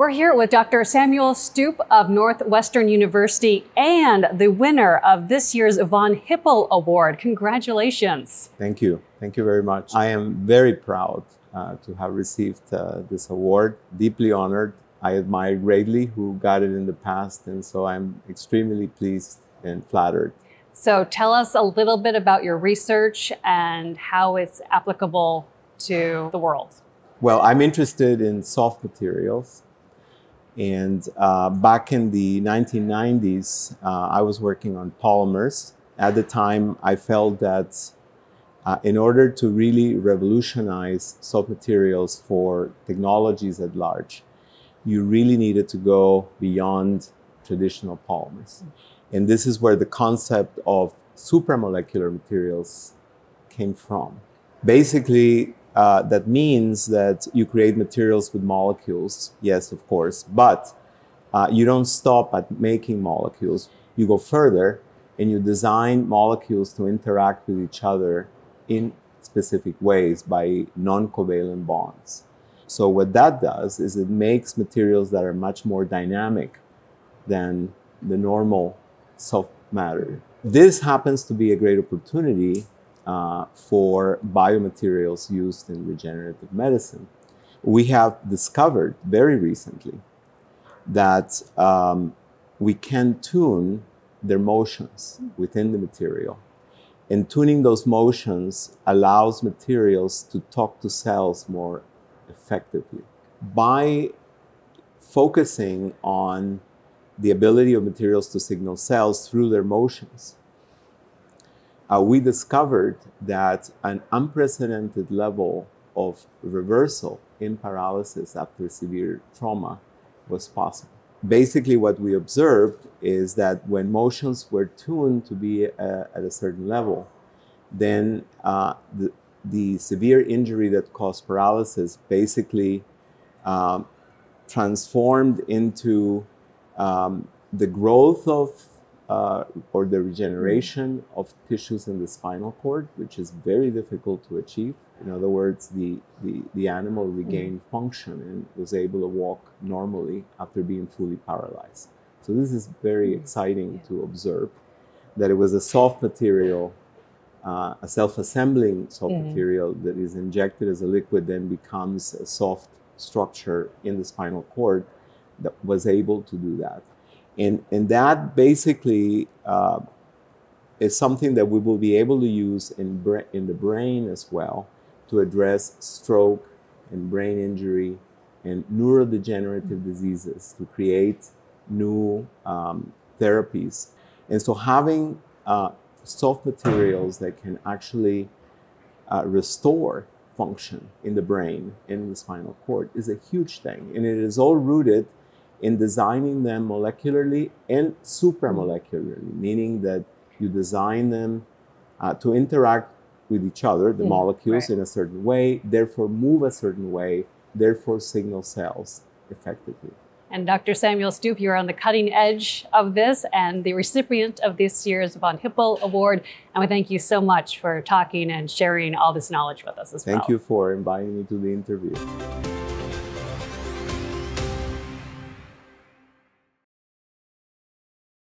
We're here with Dr. Samuel Stupp of Northwestern University and the winner of this year's Von Hippel Award. Congratulations. Thank you. Thank you very much. I am very proud uh, to have received uh, this award, deeply honored. I admire greatly who got it in the past, and so I'm extremely pleased and flattered. So tell us a little bit about your research and how it's applicable to the world. Well, I'm interested in soft materials and uh, back in the 1990s, uh, I was working on polymers. At the time, I felt that uh, in order to really revolutionize soft materials for technologies at large, you really needed to go beyond traditional polymers. And this is where the concept of supramolecular materials came from. Basically, uh, that means that you create materials with molecules, yes, of course, but uh, you don't stop at making molecules. You go further and you design molecules to interact with each other in specific ways by non covalent bonds. So, what that does is it makes materials that are much more dynamic than the normal soft matter. This happens to be a great opportunity uh, for biomaterials used in regenerative medicine. We have discovered very recently that um, we can tune their motions within the material. And tuning those motions allows materials to talk to cells more effectively. By focusing on the ability of materials to signal cells through their motions, uh, we discovered that an unprecedented level of reversal in paralysis after severe trauma was possible. Basically, what we observed is that when motions were tuned to be uh, at a certain level, then uh, the, the, severe injury that caused paralysis basically um, transformed into um, the growth of uh, or the regeneration of tissues in the spinal cord, which is very difficult to achieve. In other words, the, the, the animal regained mm. function and was able to walk normally after being fully paralyzed. So this is very mm. exciting to observe that it was a soft material, uh, a self-assembling soft mm. material that is injected as a liquid, then becomes a soft structure in the spinal cord that was able to do that. And, and that basically uh, is something that we will be able to use in, in the brain as well to address stroke and brain injury and neurodegenerative diseases to create new um, therapies. And so having uh, soft materials that can actually uh, restore function in the brain, in the spinal cord, is a huge thing. And it is all rooted in designing them molecularly and supramolecularly, meaning that you design them uh, to interact with each other, the mm, molecules, right. in a certain way, therefore move a certain way, therefore signal cells effectively. And Dr. Samuel Stupp, you're on the cutting edge of this and the recipient of this year's Von Hippel Award. And we thank you so much for talking and sharing all this knowledge with us as thank well. Thank you for inviting me to the interview.